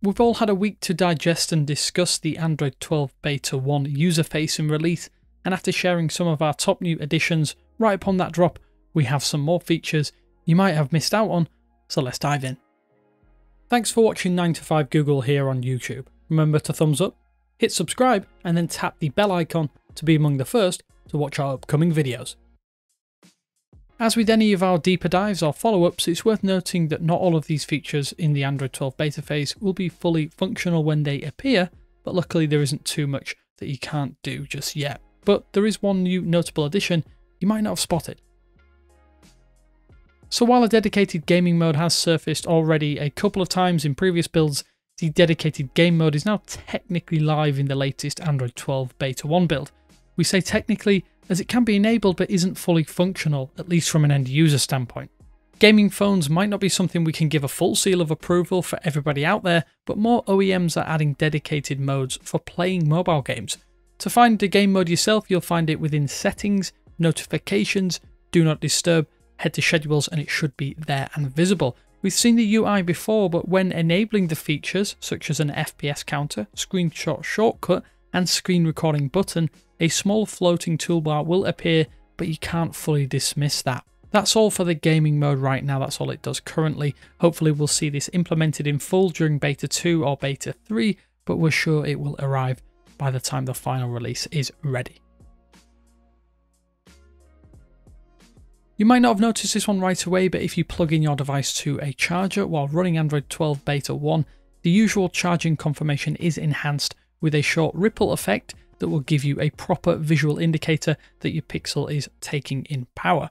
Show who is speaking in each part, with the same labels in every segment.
Speaker 1: We've all had a week to digest and discuss the Android 12 Beta 1 user facing release, and after sharing some of our top new additions right upon that drop, we have some more features you might have missed out on, so let's dive in. Thanks for watching 9 to 5 Google here on YouTube. Remember to thumbs up, hit subscribe, and then tap the bell icon to be among the first to watch our upcoming videos. As with any of our deeper dives or follow-ups, it's worth noting that not all of these features in the Android 12 beta phase will be fully functional when they appear, but luckily there isn't too much that you can't do just yet. But there is one new notable addition you might not have spotted. So while a dedicated gaming mode has surfaced already a couple of times in previous builds, the dedicated game mode is now technically live in the latest Android 12 Beta 1 build. We say technically as it can be enabled but isn't fully functional, at least from an end user standpoint. Gaming phones might not be something we can give a full seal of approval for everybody out there, but more OEMs are adding dedicated modes for playing mobile games. To find the game mode yourself, you'll find it within Settings, Notifications, Do Not Disturb, head to Schedules, and it should be there and visible. We've seen the UI before, but when enabling the features, such as an FPS counter, screenshot shortcut, and screen recording button, a small floating toolbar will appear, but you can't fully dismiss that. That's all for the gaming mode right now, that's all it does currently. Hopefully we'll see this implemented in full during beta 2 or beta 3, but we're sure it will arrive by the time the final release is ready. You might not have noticed this one right away, but if you plug in your device to a charger while running Android 12 Beta 1, the usual charging confirmation is enhanced with a short ripple effect that will give you a proper visual indicator that your Pixel is taking in power.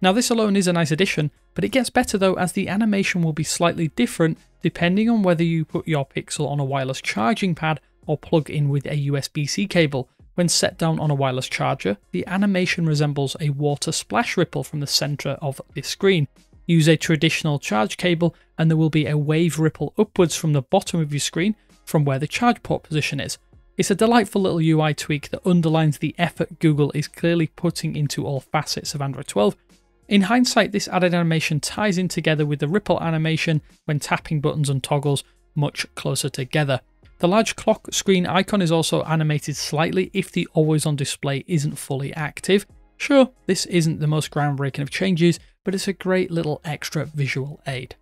Speaker 1: Now this alone is a nice addition, but it gets better though as the animation will be slightly different depending on whether you put your Pixel on a wireless charging pad or plug in with a USB-C cable. When set down on a wireless charger, the animation resembles a water splash ripple from the centre of the screen. Use a traditional charge cable and there will be a wave ripple upwards from the bottom of your screen from where the charge port position is. It's a delightful little UI tweak that underlines the effort Google is clearly putting into all facets of Android 12. In hindsight, this added animation ties in together with the ripple animation when tapping buttons and toggles much closer together. The large clock screen icon is also animated slightly if the always on display isn't fully active. Sure, this isn't the most groundbreaking of changes, but it's a great little extra visual aid.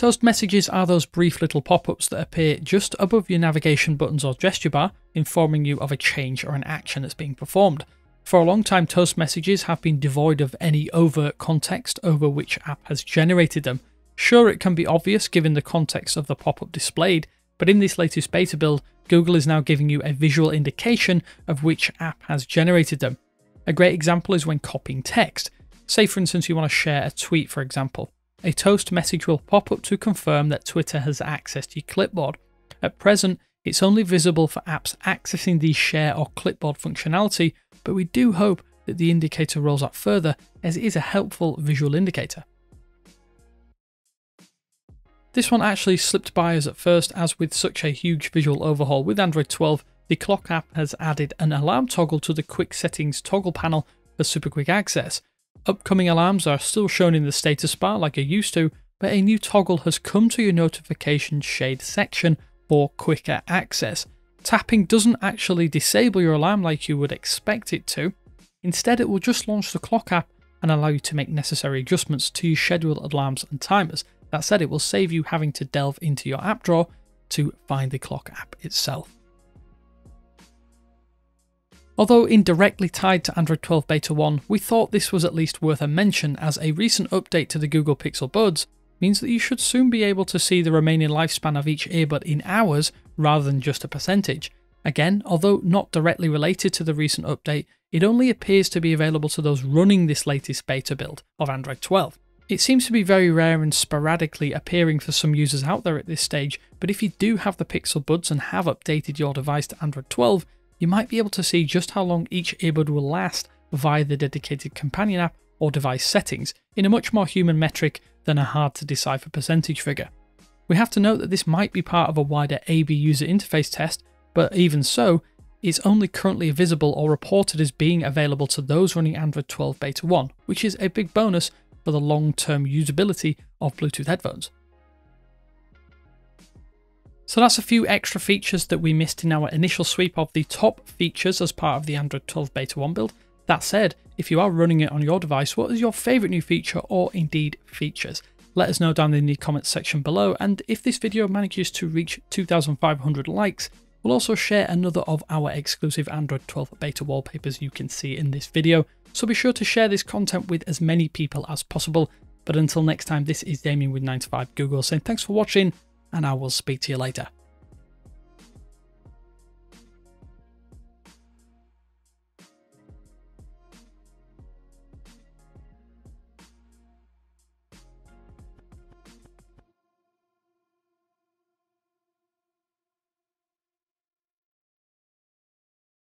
Speaker 1: Toast messages are those brief little pop-ups that appear just above your navigation buttons or gesture bar, informing you of a change or an action that's being performed. For a long time, Toast messages have been devoid of any overt context over which app has generated them. Sure, it can be obvious given the context of the pop-up displayed, but in this latest beta build, Google is now giving you a visual indication of which app has generated them. A great example is when copying text. Say for instance you want to share a tweet for example. A toast message will pop up to confirm that Twitter has accessed your clipboard. At present, it's only visible for apps accessing the share or clipboard functionality, but we do hope that the indicator rolls out further as it is a helpful visual indicator. This one actually slipped by us at first as with such a huge visual overhaul with Android 12, the clock app has added an alarm toggle to the quick settings toggle panel for super quick access. Upcoming alarms are still shown in the status bar like you're used to, but a new toggle has come to your notifications shade section for quicker access. Tapping doesn't actually disable your alarm like you would expect it to. Instead, it will just launch the clock app and allow you to make necessary adjustments to your scheduled alarms and timers. That said, it will save you having to delve into your app drawer to find the clock app itself. Although indirectly tied to Android 12 Beta 1, we thought this was at least worth a mention as a recent update to the Google Pixel Buds means that you should soon be able to see the remaining lifespan of each earbud in hours rather than just a percentage. Again, although not directly related to the recent update, it only appears to be available to those running this latest beta build of Android 12. It seems to be very rare and sporadically appearing for some users out there at this stage, but if you do have the Pixel Buds and have updated your device to Android 12, you might be able to see just how long each earbud will last via the dedicated companion app or device settings in a much more human metric than a hard to decipher percentage figure. We have to note that this might be part of a wider AB user interface test, but even so, it's only currently visible or reported as being available to those running Android 12 Beta 1, which is a big bonus for the long term usability of Bluetooth headphones. So that's a few extra features that we missed in our initial sweep of the top features as part of the Android 12 Beta 1 build. That said, if you are running it on your device, what is your favourite new feature or indeed features? Let us know down in the comments section below, and if this video manages to reach 2,500 likes, we'll also share another of our exclusive Android 12 beta wallpapers you can see in this video, so be sure to share this content with as many people as possible. But until next time, this is Damien with 9to5 Google saying thanks for watching, and I will speak to you later.